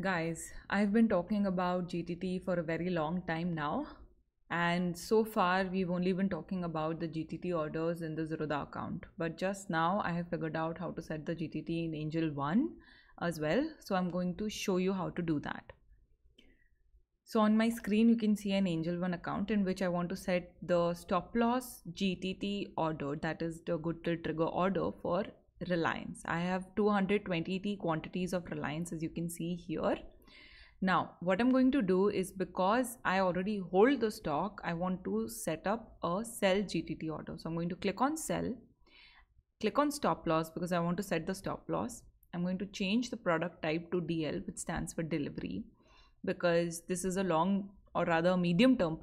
Guys, I've been talking about GTT for a very long time now, and so far we've only been talking about the GTT orders in the Zerodha account. But just now I have figured out how to set the GTT in Angel One as well, so I'm going to show you how to do that. So on my screen you can see an Angel One account in which I want to set the stop loss GTT order that is the good trigger order for Reliance. I have 220 quantities of Reliance as you can see here. Now what I'm going to do is because I already hold the stock, I want to set up a sell GTT order. So I'm going to click on sell, click on stop loss because I want to set the stop loss. I'm going to change the product type to DL which stands for delivery because this is a long or rather a medium term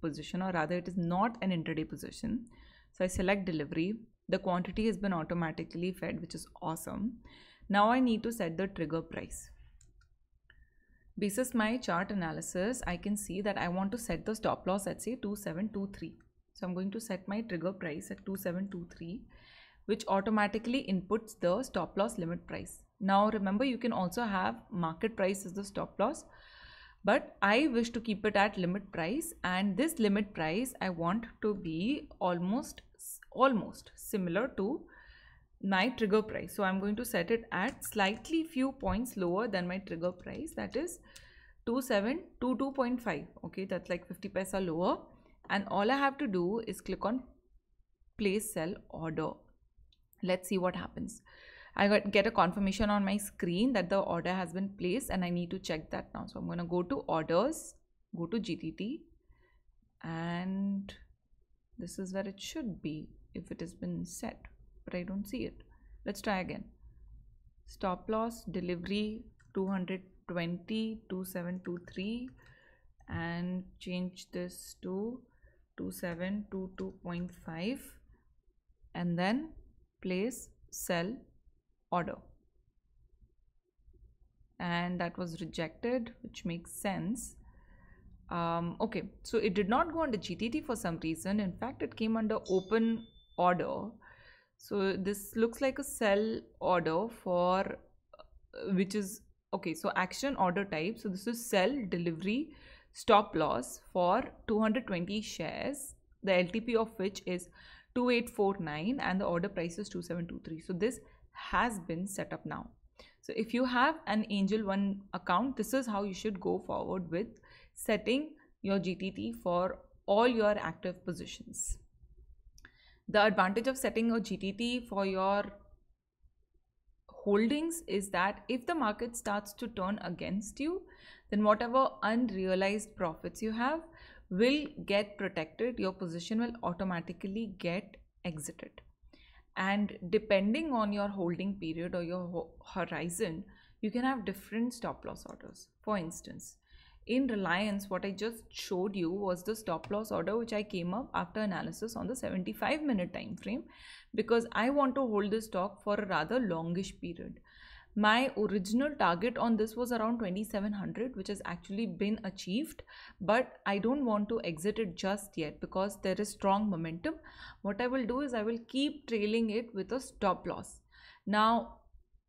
position or rather it is not an intraday position. So I select delivery the quantity has been automatically fed which is awesome. Now I need to set the trigger price. Basis my chart analysis I can see that I want to set the stop loss at say 2723 so I'm going to set my trigger price at 2723 which automatically inputs the stop loss limit price. Now remember you can also have market price as the stop loss but I wish to keep it at limit price and this limit price I want to be almost almost similar to my trigger price. So I'm going to set it at slightly few points lower than my trigger price. That is 2722.5 okay that's like 50 paisa lower. And all I have to do is click on place sell order. Let's see what happens I got, get a confirmation on my screen that the order has been placed and I need to check that now. So I'm going to go to orders go to GTT and this is where it should be if it has been set but I don't see it. Let's try again. Stop loss delivery 220 2723 and change this to 2722.5 and then place sell order. And that was rejected which makes sense. Um, okay so it did not go under gtt for some reason. In fact it came under open order. So this looks like a sell order for uh, which is okay so action order type. So this is sell delivery stop loss for 220 shares the ltp of which is 2849 and the order price is 2723 so this has been set up now so if you have an angel one account this is how you should go forward with setting your GTT for all your active positions. The advantage of setting a GTT for your holdings is that if the market starts to turn against you, then whatever unrealized profits you have will get protected. Your position will automatically get exited. And depending on your holding period or your horizon, you can have different stop loss orders. For instance, in Reliance, what I just showed you was the stop loss order which I came up after analysis on the 75 minute time frame because I want to hold this stock for a rather longish period. My original target on this was around 2700 which has actually been achieved but I don't want to exit it just yet because there is strong momentum. What I will do is I will keep trailing it with a stop loss. Now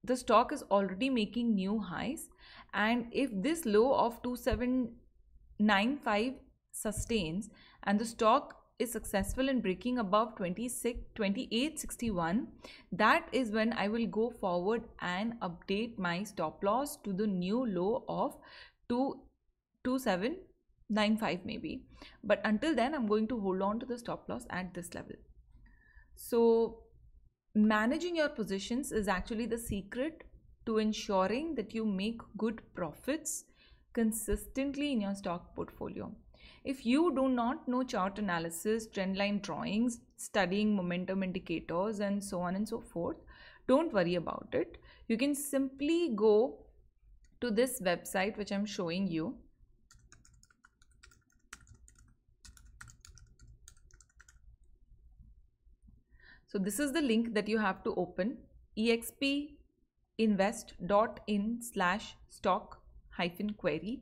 the stock is already making new highs and if this low of 2795 sustains and the stock is successful in breaking above 26 2861 that is when i will go forward and update my stop loss to the new low of 2 2795 maybe but until then i'm going to hold on to the stop loss at this level so managing your positions is actually the secret to ensuring that you make good profits consistently in your stock portfolio. If you do not know chart analysis, trendline drawings, studying momentum indicators, and so on and so forth, don't worry about it. You can simply go to this website which I'm showing you. So this is the link that you have to open exp invest.in slash stock hyphen query.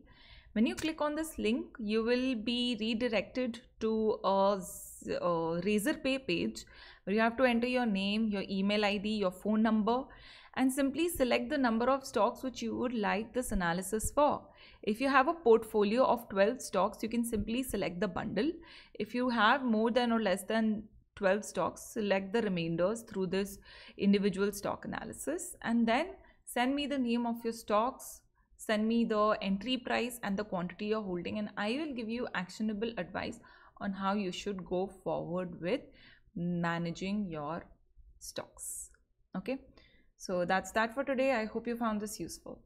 When you click on this link, you will be redirected to a, a Razorpay page where you have to enter your name, your email ID, your phone number and simply select the number of stocks which you would like this analysis for. If you have a portfolio of 12 stocks, you can simply select the bundle. If you have more than or less than 12 stocks, select the remainders through this individual stock analysis and then send me the name of your stocks, send me the entry price and the quantity you're holding and I will give you actionable advice on how you should go forward with managing your stocks. Okay, so that's that for today. I hope you found this useful.